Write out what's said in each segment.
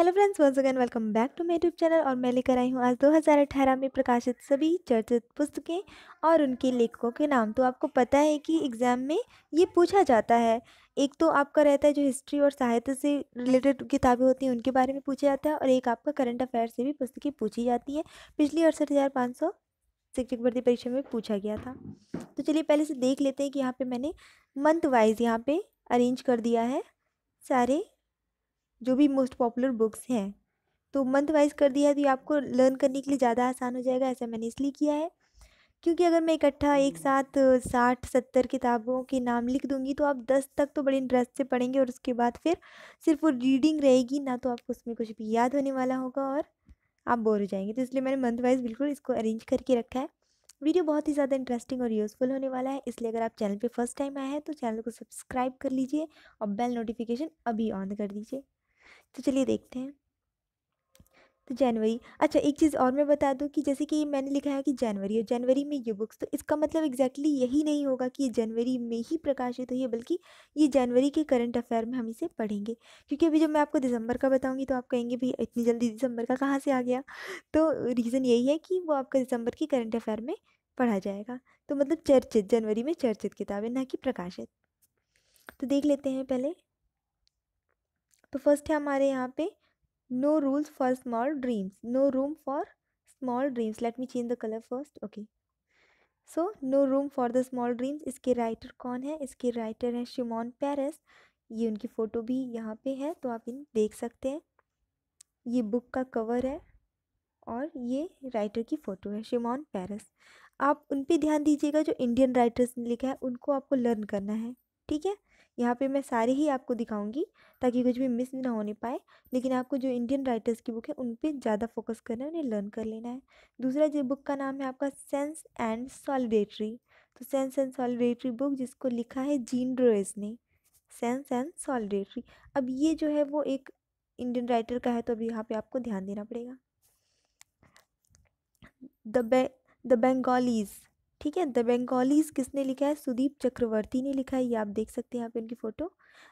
Hello friends once again welcome back to my YouTube channel और मैं लेकर आई हूँ आज 2018 में प्रकाशित सभी चर्चित पुस्तकें और उनके लेखकों के नाम। तो आपको पता है कि एग्ज़ाम में ये पूछा जाता है। एक तो आपका रहता है जो हिस्ट्री और साहित्य से रिलेटेड किताबें होती हैं, उनके बारे में पूछा जाता है और एक आपका करंट अफेयर से भी पुस्तकें पूछी जाती हैं। पिछली अड़सठ हज़ार पाँच सौ शिक्षक भर्ती परीक्षा में पूछा गया था। तो चलिए पहले से देख लेते हैं कि यहाँ पर मैंने मंथ वाइज यहाँ पर अरेंज कर दिया है सारे जो भी मोस्ट पॉपुलर बुक्स हैं तो मंथ वाइज कर दिया है तो ये आपको लर्न करने के लिए ज़्यादा आसान हो जाएगा ऐसा मैंने इसलिए किया है। क्योंकि अगर मैं इकट्ठा एक साथ साठ सत्तर किताबों के नाम लिख दूँगी तो आप दस तक तो बड़े इंटरेस्ट से पढ़ेंगे और उसके बाद फिर सिर्फ़ वो रीडिंग रहेगी ना तो आपको उसमें कुछ भी याद होने वाला होगा और आप बोर हो जाएँगे। तो इसलिए मैंने मंथ वाइज बिल्कुल इसको अरेंज करके रखा है। वीडियो बहुत ही ज़्यादा इंटरेस्टिंग और यूज़फुल होने वाला है इसलिए अगर आप चैनल पे फ़र्स्ट टाइम आए हैं तो चैनल को सब्सक्राइब कर लीजिए और बेल नोटिफिकेशन अभी ऑन कर दीजिए। तो चलिए देखते हैं। तो जनवरी अच्छा एक चीज़ और मैं बता दूँ कि जैसे कि मैंने लिखा है कि जनवरी और जनवरी में ये बुक्स तो इसका मतलब एग्जैक्टली exactly यही नहीं होगा कि ये जनवरी में ही प्रकाशित हुई है, बल्कि ये जनवरी के करंट अफेयर में हम इसे पढ़ेंगे। क्योंकि अभी जब मैं आपको दिसंबर का बताऊँगी तो आप कहेंगे, भाई, इतनी जल्दी दिसंबर का कहाँ से आ गया? तो रीज़न यही है कि वो आपका दिसंबर के करंट अफेयर में पढ़ा जाएगा। तो मतलब चर्चित, जनवरी में चर्चित किताबें, ना कि प्रकाशित। तो देख लेते हैं पहले। तो फ़र्स्ट है हमारे यहाँ पे no rules for small dreams no room for small dreams let me change the colour first okay so no room for the small dreams इसके राइटर कौन है? इसके राइटर हैं शिमोन पेरिस ये उनकी फ़ोटो भी यहाँ पे है तो आप इन देख सकते हैं। ये बुक का कवर है और ये राइटर की फ़ोटो है शिमोन पेरिस आप उन पर ध्यान दीजिएगा जो इंडियन राइटर्स ने लिखा है, उनको आपको लर्न करना है। ठीक है? यहाँ पे मैं सारे ही आपको दिखाऊँगी, ताकि कुछ भी मिस ना होने पाए। लेकिन आपको जो इंडियन राइटर्स की बुक है, उन पर ज़्यादा फोकस करना है, उन्हें लर्न कर लेना है। दूसरा जो बुक का नाम है आपका सेंस एंड सॉलिडेटरी तो सेंस एंड सॉलिडेटरी बुक जिसको लिखा है जीन ड्रोइस ने। सेंस एंड सॉलिडेटरी अब ये जो है, वो एक इंडियन राइटर का है तो अभी यहाँ पे आपको ध्यान देना पड़ेगा। द बे द बेंगोलीज़ ठीक है, द बेंगोलीज किसने लिखा है? सुदीप चक्रवर्ती ने लिखा है, ये आप देख सकते हैं यहाँ पे इनकी फ़ोटो।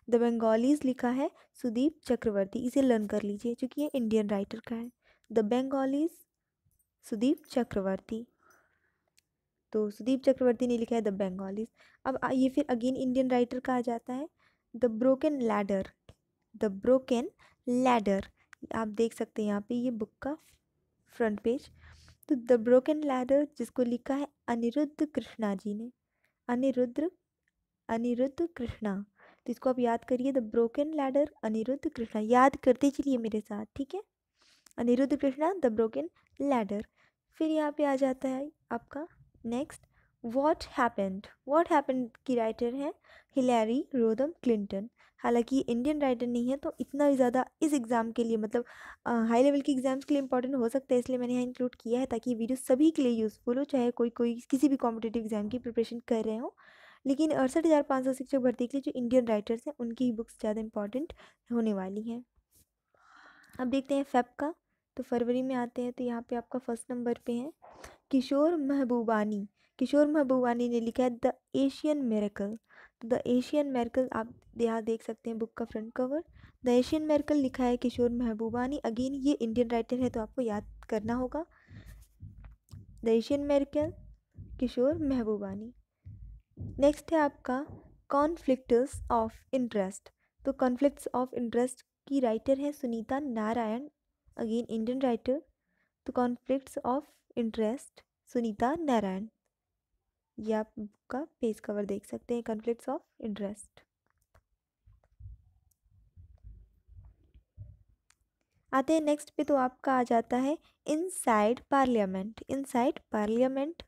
द बेंगोलीज लिखा है, सुदीप चक्रवर्ती, इसे लर्न कर लीजिए क्योंकि ये इंडियन राइटर का है। The Bengalis, Sudeep Chakravarti. तो सुदीप चक्रवर्ती ने लिखा है द बेंगोलीज। अब ये फिर अगेन इंडियन राइटर का आ जाता है। The broken ladder, the broken ladder, आप देख सकते हैं यहाँ पे ये बुक का फ्रंट पेज। तो द ब्रोकन लैडर, जिसको लिखा है अनिरुद्ध कृष्णा जी ने। अनिरुद्ध अनिरुद्ध कृष्णा। तो इसको आप याद करिए, the broken ladder, Anirudh Krishna. याद करते चलिए मेरे साथ, ठीक है? Anirudh Krishna, the broken ladder. फिर यहाँ पे आ जाता है आपका next what happened? What happened की राइटर हैं हिलैरी रोदम क्लिंटन। हालाँकि इंडियन राइटर नहीं है तो इतना ज़्यादा इस एग्ज़ाम के लिए मतलब हाई लेवल के एग्ज़ाम्स के लिए इंपॉर्टेंट हो सकता है, इसलिए मैंने यहाँ इंक्लूड किया है ताकि वीडियो सभी के लिए यूज़फुल हो, चाहे कोई कोई किसी भी कॉम्पिटेटिव एग्ज़ाम की प्रिपरेशन कर रहे हो। लेकिन अड़सठ हज़ार पाँच सौ शिक्षक भर्ती के लिए जो इंडियन राइटर्स हैं, उनकी ही बुक्स ज़्यादा इंपॉर्टेंट होने वाली हैं। अब देखते हैं फेब का तो फरवरी में आते हैं तो यहाँ पे आपका फ़र्स्ट नंबर पे है, किशोर महबूबानी। किशोर महबूबानी ने लिखा है द एशियन मेरेकल तो द एशियन मेरेकल, आप यहाँ देख सकते हैं बुक का front cover. The Asian miracle लिखा है किशोर महबूबानी। अगेन, ये इंडियन राइटर है तो आपको याद करना होगा। The Asian miracle, Kishore Mahbubani. Next है आपका, कॉन्फ्लिक्ट्स ऑफ़ इंटरेस्ट। तो कॉन्फ्लिक्ट्स ऑफ़ इंटरेस्ट की राइटर है Sunita Narain, again Indian writer. तो conflicts of interest, Sunita Narain. ये आप का पेज कवर देख सकते हैं कॉन्फ्लिक्ट्स ऑफ़ इंटरेस्ट आते हैं नेक्स्ट पे तो आपका आ जाता है इनसाइड पार्लियामेंट इनसाइड पार्लियामेंट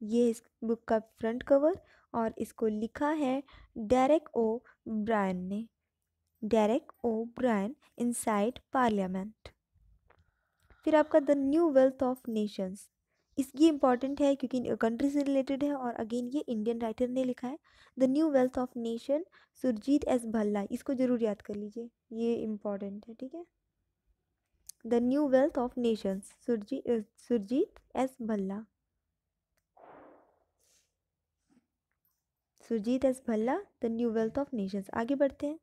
ये इस बुक का फ्रंट कवर और इसको लिखा है डेरेक ओ ब्रायन ने. डेरेक ओ ब्रायन इनसाइड पार्लियामेंट फिर आपका the new wealth of nations इस ये इंपॉर्टेंट है क्योंकि कंट्री से रिलेटेड है और अगेन ये इंडियन राइटर ने लिखा है the new wealth of nation Surjit S Bhalla इसको ज़रूर याद कर लीजिए, ये इंपॉर्टेंट है, ठीक है? The new wealth of nations Surjit Surjit S Bhalla Surjit S Bhalla the new wealth of nations आगे बढ़ते हैं।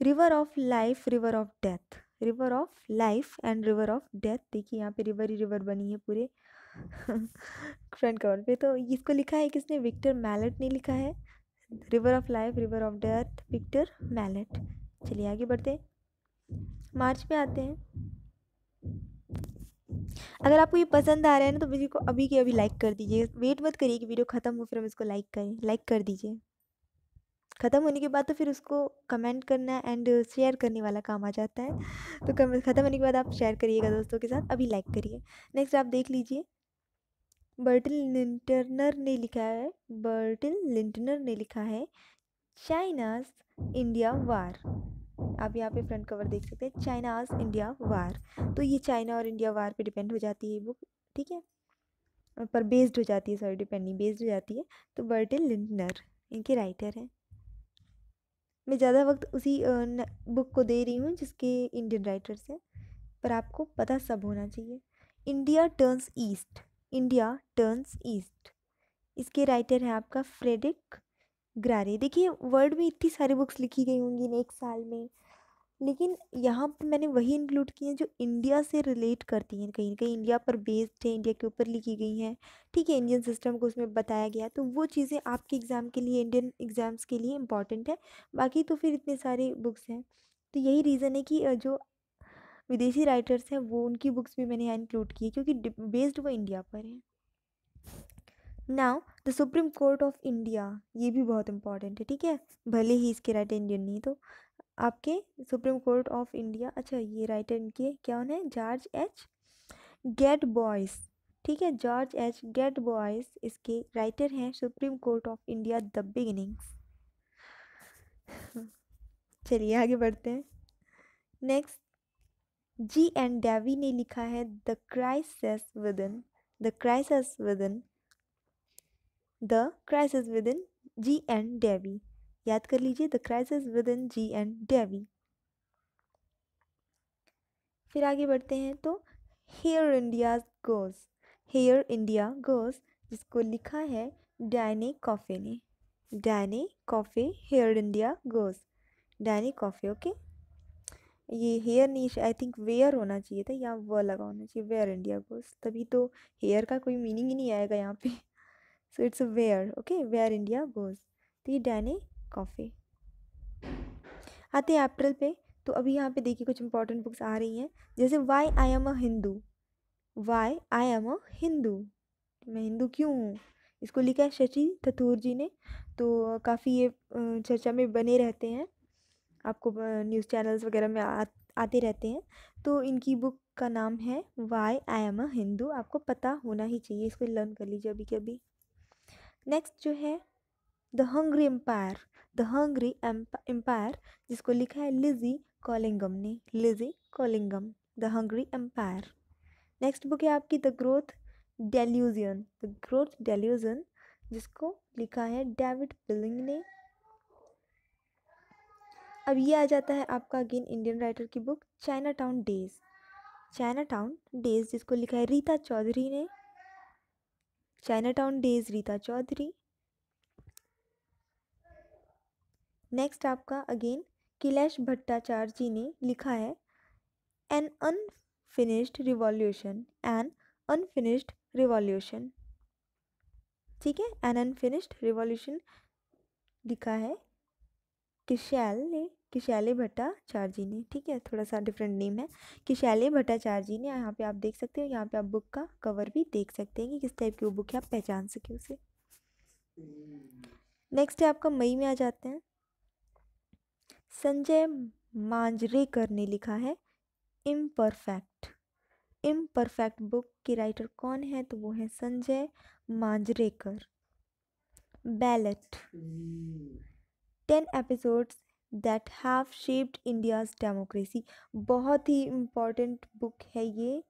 River of life river of death river of life and river of death देखिए, यहाँ पे river ही river बनी है पूरे। Front cover पे। तो इसको लिखा है किसने? विक्टर मैलेट ने लिखा है। River of life river of death Victor Mallet चलिए आगे बढ़ते हैं। मार्च में आते हैं। अगर आपको ये पसंद आ रहा है ना तो वीडियो को अभी के अभी लाइक कर दीजिए। वेट मत करिए कि वीडियो ख़त्म हो, फिर हम इसको लाइक करें। लाइक कर दीजिए। ख़त्म होने के बाद तो फिर उसको कमेंट करना एंड शेयर करने वाला काम आ जाता है। तो ख़त्म होने के बाद आप शेयर करिएगा दोस्तों के साथ, अभी लाइक करिए। नेक्स्ट आप देख लीजिए। बर्टिल लिंटनर ने लिखा है बर्टिल लिंटनर ने लिखा है चाइनाज इंडिया वार आप यहाँ पे फ्रंट कवर देख सकते हैं चाइनाज इंडिया वार तो ये चाइना और इंडिया वार पे डिपेंड हो जाती है बुक ठीक है? पर बेस्ड हो जाती है सॉरी डिपेंड नहीं बेस्ड हो जाती है। तो बर्टिल लिंटनर इनके राइटर हैं। मैं ज़्यादा वक्त उसी बुक को दे रही हूँ, जिसके इंडियन राइटर्स हैं, पर आपको पता सब होना चाहिए। India turns east, India turns east. इसके राइटर हैं आपका फ्रेडिक ग्रारे। देखिए, वर्ल्ड में इतनी सारी बुक्स लिखी गई होंगी एक साल में। लेकिन यहाँ पर मैंने वही इंक्लूड की हैं जो इंडिया से रिलेट करती हैं, कहीं ना कहीं इंडिया पर बेस्ड है इंडिया के ऊपर लिखी गई हैं। ठीक है इंडियन सिस्टम को उसमें बताया गया तो वो चीज़ें आपके एग्ज़ाम के लिए इंडियन एग्ज़ाम्स के लिए इंपॉर्टेंट है। बाकी तो फिर इतने सारे बुक्स हैं। तो यही रीज़न है कि जो विदेशी राइटर्स हैं, वो उनकी बुक्स भी मैंने यहाँ इंक्लूड की है, क्योंकि बेस्ड वो इंडिया पर है। Now the supreme court of India ये भी बहुत इंपॉर्टेंट है, ठीक है? भले ही इसके राइटर इंडियन नहीं तो। आपके सुप्रीम कोर्ट ऑफ़ इंडिया अच्छा ये राइटर इनके क्या है? George H. गेट बॉयस, ठीक है? George H. गेट बॉयस इसके राइटर हैं supreme court of India the beginnings. चलिए आगे बढ़ते हैं। नेक्स्ट, जी एंड डेवी ने लिखा है the crisis within the crisis within the crisis within G and Devy. याद कर लीजिए the crisis within G and Devy फिर आगे बढ़ते हैं तो here India goes here India goes जिसको लिखा है डैनी कॉफे ने। Diane Coffey here India goes Diane Coffey okay ये हेयर नहीं आई थिंक वेयर होना चाहिए था या वो लगा होना चाहिए। वेयर इंडिया गोज तभी तो हेयर का कोई मीनिंग ही नहीं आएगा यहाँ पे। So it's where okay where India goes तो ये डैनी कॉफ़ी। आते हैं अप्रैल पे तो अभी यहाँ पे देखिए कुछ इंपॉर्टेंट बुक्स आ रही हैं। जैसे why I am a Hindu why I am a Hindu मैं हिंदू क्यों हूँ? इसको लिखा है शशि थथूर जी ने तो काफ़ी ये चर्चा में बने रहते हैं। आपको न्यूज़ चैनल्स वगैरह में आ, आते रहते हैं। तो इनकी बुक का नाम है why I am a Hindu आपको पता होना ही चाहिए इसको लर्न कर लीजिए अभी के अभी। नेक्स्ट जो है the hungry empire the hungry empire जिसको लिखा है लिजी कॉलिंगम ने Lizzie Collingham the hungry empire next book है आपकी the growth delusion the growth delusion जिसको लिखा है डेविड पिलिंग ने। अब ये आ जाता है आपका अगेन इंडियन राइटर की book Chinatown days Chinatown days जिसको लिखा है रीता चौधरी ने। Chinatown days Rita Chaudhuri next आपका अगेन किलेश भट्टाचार्य जी ने लिखा है an unfinished revolution an unfinished revolution ठीक है? एन अनफिनिश्ड रिवॉल्यूशन लिखा है किशैल ने, किशैले भट्टाचार्य जी ने। ठीक है? थोड़ा सा डिफरेंट नेम है। किशैले भट्टाचार्य जी ने, यहाँ पे आप देख सकते हो, यहाँ पे आप बुक का कवर भी देख सकते हैं कि किस टाइप की वो बुक है, आप पहचान सके उसे। नेक्स्ट है आपका मई में आ जाते हैं। संजय मांजरेकर ने लिखा है, इम्परफेक्ट। इम्परफेक्ट बुक के राइटर कौन है? तो वो है Sanjay Manjrekar. Ballot. Ten episodes that have shaped India's democracy. बहुत ही इंपॉर्टेंट बुक है ये।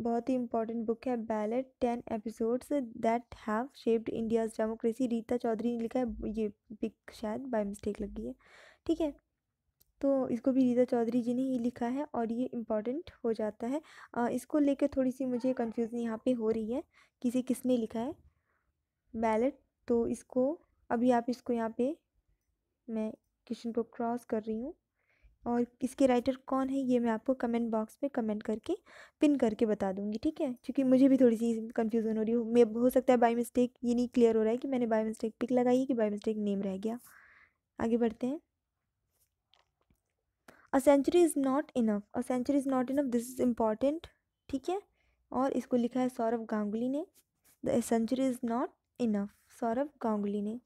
बहुत ही इंपॉर्टेंट बुक है ballot. Ten episodes that have shaped India's democracy. Rita Chaudhuri ने लिखा है। ये पिक शायद बाय मिस्टेक लगी है। ठीक है। तो इसको भी रीता चौधरी जी ने ही लिखा है और ये इंपॉर्टेंट हो जाता है। इसको लेकर थोड़ी सी मुझे कन्फ्यूज़न यहाँ पे हो रही है, किसी किसने लिखा है? बैलेट तो इसको, अभी आप इसको यहाँ पे, मैं क्वेश्चन को क्रॉस कर रही हूँ। और इसके राइटर कौन है, ये मैं आपको कमेंट बॉक्स में कमेंट करके, पिन करके बता दूँगी, ठीक है? क्योंकि मुझे भी थोड़ी सी कन्फ्यूज़न हो रही हो। मैं, हो सकता है बाई मिस्टेक ये नहीं क्लियर हो रहा है कि मैंने बाई मिस्टेक पिक लगाई कि बाई मिस्टेक नेम रह गया। आगे बढ़ते हैं। A century is not enough a century is not enough this is important ठीक है? और इसको लिखा है सौरभ गांगुली ने। The century is not enough Saurabh Ganguly ने।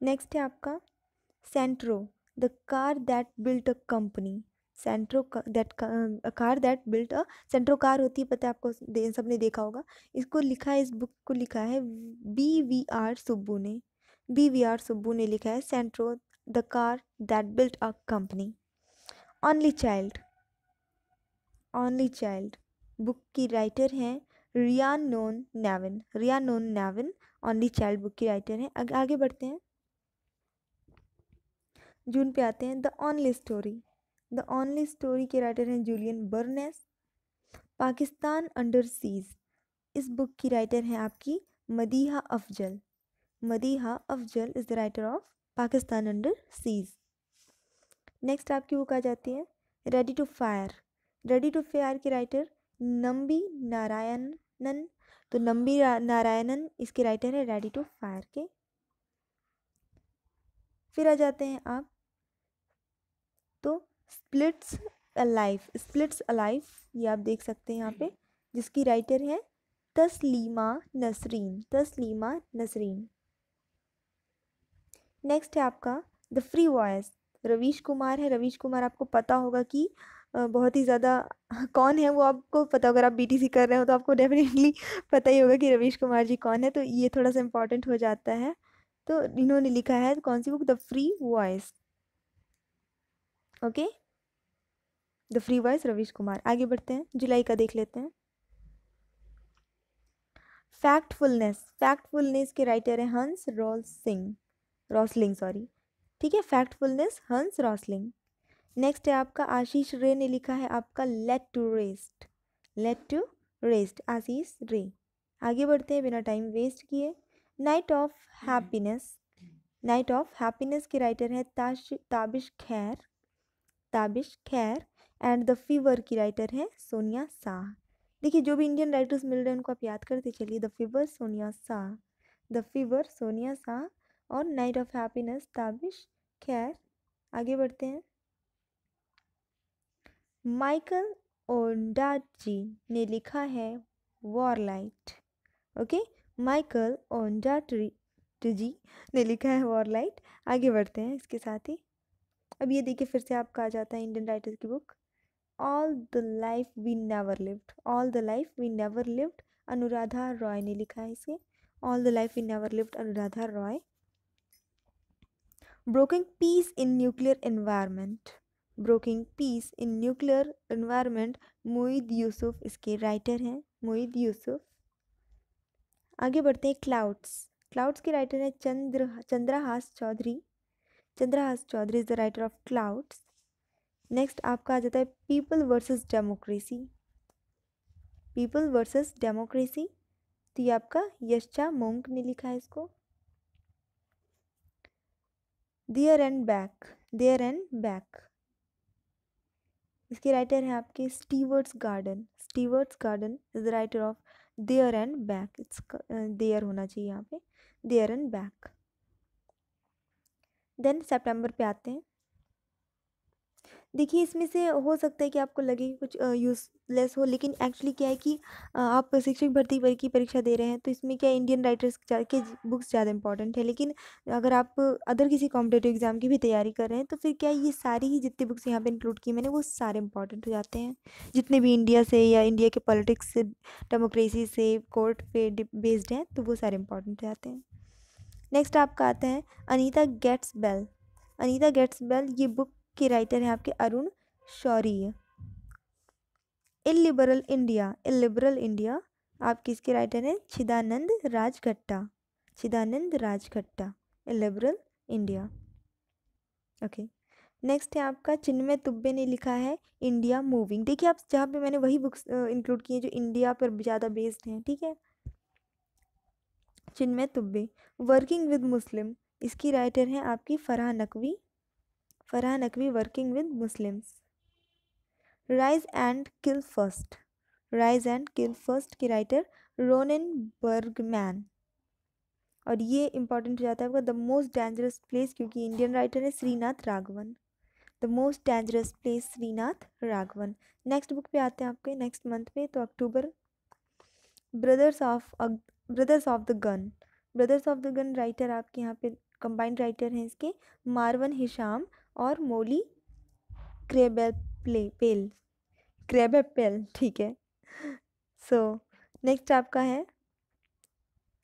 नेक्स्ट है आपका। Santro the car that built a company Santro that car that built a Santro car होती है पता है आपको दे, सबने देखा होगा। इसको लिखा है इस बुक को लिखा है बी वी आर सुब्बू ने। बी वी आर सुब्बू ने लिखा है Santro the car that built a company only child only child book की राइटर हैं Rhiannon Navin Rhiannon Navin only child book की राइटर हैं. आगे आगे बढ़ते हैं। जून पे आते हैं। The only story the only story के राइटर हैं Julian Barnes Pakistan under siege इस बुक की राइटर हैं आपकी Madiha Afzal. Madiha Afzal is the writer of Pakistan under siege next आपकी बुक आ जाती है ready to fire ready to fire के राइटर नंबी नारायणन तो नंबी नारायणन इसके राइटर है रेडी टू फायर के। फिर आ जाते हैं आप तो स्प्लिट्स अलाइफ स्प्लिट्स अलाइफ ये आप देख सकते हैं यहाँ पे, जिसकी राइटर है तस्लीमा नसरीन तस्लीमा नसरीन। नेक्स्ट है आपका the free voice Ravish Kumar है। रवीश कुमार, आपको पता होगा कि बहुत ही ज़्यादा कौन है वो आपको पता अगर आप बीटीसी कर रहे हो तो आपको डेफिनेटली पता ही होगा कि रवीश कुमार जी कौन है। तो ये थोड़ा सा इंपॉर्टेंट हो जाता है। तो इन्होंने लिखा है, कौन सी book the free voice okay the free voice Ravish Kumar. आगे बढ़ते हैं, जुलाई का देख लेते हैं। फैक्टफुलनेस फैक्टफुलनेस के राइटर हैं हंस रोल सिंह। रॉसलिंग सॉरी ठीक है फैक्टफुलनेस हंस रॉसलिंग नेक्स्ट है आपका, आशीष रे ने लिखा है आपका laid to rest laid to rest Ashish Ray. आगे बढ़ते हैं, बिना टाइम वेस्ट किए। Night of happiness night of happiness के राइटर है ताश, Tabish Khair. Tabish Khair and the fever की राइटर है सोनिया शाह। देखिए, जो भी इंडियन राइटर्स मिल रहे हैं, उनको आप याद करते चलिए the fever Sonia Shah. The fever Sonia Shah. और नाइट ऑफ़ हैप्पीनेस ताबिश खैर, आगे बढ़ते हैं। माइकल ओंडाजी ने लिखा है वॉरलाइट ओके माइकल ओंडाजी ने लिखा है वॉरलाइट आगे बढ़ते हैं इसके साथ ही। अब ये देखिए फिर से आपका आ जाता है इंडियन राइटर्स की book all the life we never lived all the life we never lived Anuradha Roy ने लिखा है इसे। All the life we never lived Anuradha Roy. Brokering peace in nuclear environment brokering peace in nuclear environment Moeed Yusuf इसके writer हैं। मोईद यूसुफ आगे बढ़ते हैं clouds clouds के राइटर हैं Chandra, Chandrahas Choudhary. Chandrahas Choudhary is the writer of clouds next आपका आ जाता है people versus democracy people versus democracy तो ये आपका यशा मोंक ने लिखा है इसको। There and back there and back इसके राइटर हैं आपके Stewarts Gordon Stewarts Gordon is the writer of there and back it's there होना चाहिए यहाँ पे. देयर एंड बैक देन सितंबर पे आते हैं. देखिए, इसमें से हो सकता है कि आपको लगे कि कुछ यूज़लेस हो, लेकिन एक्चुअली क्या है कि आप शिक्षक भर्ती की परीक्षा दे रहे हैं तो इसमें क्या इंडियन राइटर्स के बुक्स ज़्यादा इंपॉर्टेंट है? लेकिन अगर आप अदर किसी कॉम्पिटेटिव एग्ज़ाम की भी तैयारी कर रहे हैं तो फिर क्या ये सारी ही जितनी बुक्स यहाँ पर इंक्लूड की मैंने, वो सारे इंपॉर्टेंट हो जाते हैं? जितने भी इंडिया से या इंडिया के पॉलिटिक्स से डेमोक्रेसी से कोर्ट पे बेस्ड हैं तो वो सारे इंपॉर्टेंट हो जाते हैं। नेक्स्ट आपका आता है Anita gets bail Anita gets bail ये बुक के राइटर हैं आपके Arun Shourie. Illiberal India illiberal India आप किसके राइटर हैं? Chidanand Rajghatta. Chidanand Rajghatta illiberal India okay next है आपका चिन्मय तुब्बे ने लिखा है इंडिया मूविंग देखिए आप जहाँ पे मैंने वही बुक्स इंक्लूड किए जो इंडिया पर ज़्यादा बेस्ड हैं, ठीक है? चिन्मय तुब्बे वर्किंग विद मुस्लिम इसकी राइटर हैं आपकी Farah Naqvi. Farhan Naqvi working with Muslims rise and kill first rise and kill first के राइटर रोनिन बर्गमैन और ये इंपॉर्टेंट हो जाता है आपका द मोस्ट डेंजरस प्लेस क्योंकि इंडियन राइटर है Srinath Raghavan. The most dangerous place Srinath Raghavan. Next book पे आते हैं आपके नेक्स्ट मंथ पे तो अक्टूबर brothers of brothers of the gun brothers of the gun writer आपके यहाँ पे कंबाइंड राइटर हैं इसके, मारवन हिशाम और मोली क्रेबेप्ले पेल क्रेबेपेल ठीक है। सो so, नेक्स्ट आपका है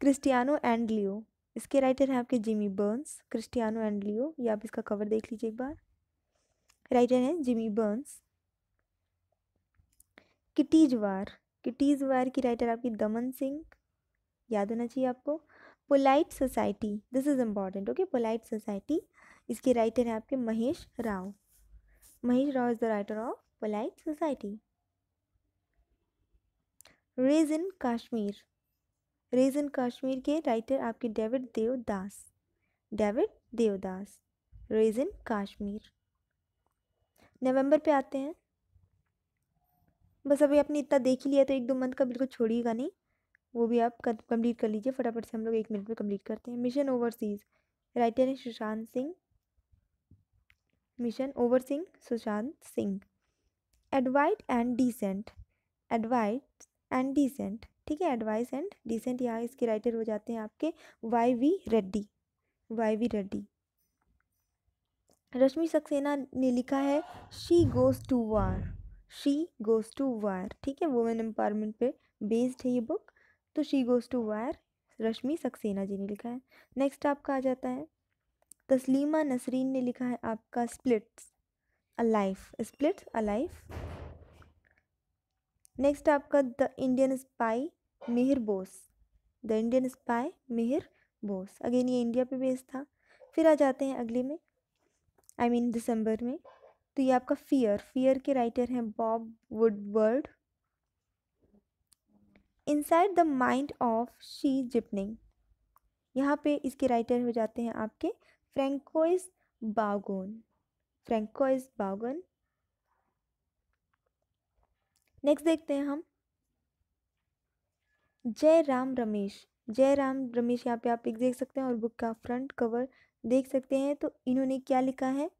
क्रिस्टियानो एंड लियो। इसके राइटर हैं आपके Jimmy Burns Cristiano and Leo. ये आप इसका कवर देख लीजिए एक बार। राइटर हैं Jimmy Burns. Kitty's war Kitty's war की राइटर आपकी दमन सिंह। याद होना चाहिए आपको। Polite society. This is important okay polite society. इसके राइटर हैं आपके Mahesh Rao. Mahesh Rao is the writer of polite society rage in Kashmir rage in Kashmir के राइटर आपके David Devadas David Devadas rage in Kashmir नवंबर पे आते हैं। बस अभी आपने इतना देख ही लिया तो एक दो मंथ का बिल्कुल छोड़िएगा नहीं। वो भी आप कंप्लीट कर लीजिए। फटाफट से हम लोग एक मिनट में कंप्लीट करते हैं। मिशन ओवरसीज़ राइटर है Sushant Singh. Mission over Singh Sushant Singh. Advice and dissent. Advice and dissent. ठीक है, एडवाइस एंड डिसेंट यहाँ इसके राइटर हो जाते हैं आपके। Y V Reddy. Y V Reddy. Rashmi Saxena ने लिखा है she goes to war she goes to war ठीक है वुमेन एम्पावरमेंट पे बेस्ड है ये बुक तो she goes to war Rashmi Saxena ji ने लिखा है। नेक्स्ट आपका आ जाता है। तस्लीमा नसरीन ने लिखा है आपका splits, a life, splits, a life. Next आपका the Indian spy, Mihir Bose. The Indian spy, Mihir Bose. Again, ये इंडिया पे बेस्ड था। फिर आ जाते हैं अगले में आई मीन दिसंबर में। तो ये आपका फियर फियर के राइटर हैं Bob Woodward inside the mind of Xi Jinping यहाँ पे इसके राइटर हो जाते हैं आपके Francois Bougon Francois Bougon next देखते हैं हम। जय राम रमेश। जय राम रमेश यहाँ पे आप एक देख सकते हैं और बुक का फ्रंट कवर देख सकते हैं। तो इन्होंने क्या लिखा है?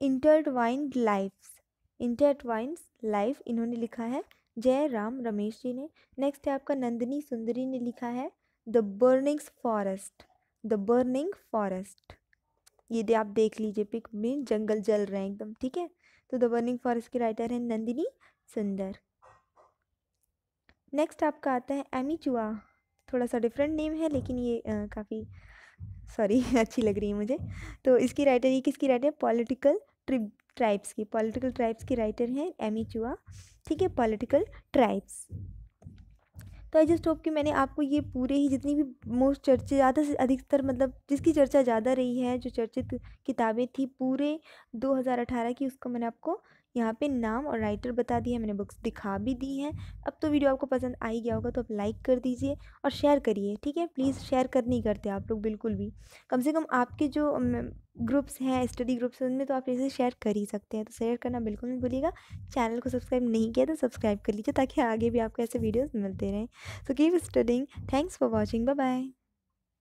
इंटरटवाइंड लाइफ्स इंटरटवाइंड लाइफ इन्होंने लिखा है। जय राम रमेश जी ने। नेक्स्ट है आपका नंदिनी सुंदरी ने लिखा है। The burnings forest the burning forest. ये दे आप देख लीजिए पिक में, जंगल जल रहे हैं एकदम, ठीक है? तो द बर्निंग फॉरेस्ट के राइटर हैं नंदिनी सुंदर। नेक्स्ट आपका आता है एमी चुआ थोड़ा सा डिफरेंट नेम है, लेकिन ये काफ़ी, सॉरी, अच्छी लग रही है मुझे। तो इसकी राइटर, ये किसकी राइटर है? पॉलिटिकल ट्रिप ट्राइब्स की, पॉलिटिकल ट्राइब्स की राइटर हैं एमी चुआ ठीक है? Political tribes. तो आई जस्ट होप कि मैंने आपको ये पूरे ही जितनी भी मोस्ट चर्चे, ज़्यादा से अधिकतर मतलब जिसकी चर्चा ज़्यादा रही है, जो चर्चित किताबें थी पूरे 2018 की, उसको मैंने आपको यहाँ पे नाम और राइटर बता दिया मैंने बुक्स दिखा भी दी हैं। अब तो वीडियो आपको पसंद आ ही गया होगा तो आप लाइक कर दीजिए और शेयर करिए, ठीक है? प्लीज़ शेयर कर नहीं करते आप लोग बिल्कुल भी। कम से कम आपके जो ग्रुप्स हैं स्टडी ग्रुप्स उनमें तो आप इसे शेयर कर ही सकते हैं। तो शेयर करना बिल्कुल नहीं भूलिएगा। चैनल को सब्सक्राइब नहीं किया तो सब्सक्राइब कर लीजिए, ताकि आगे भी आपको ऐसे वीडियोज़ मिलते रहें। So keep studying thanks for watching bye bye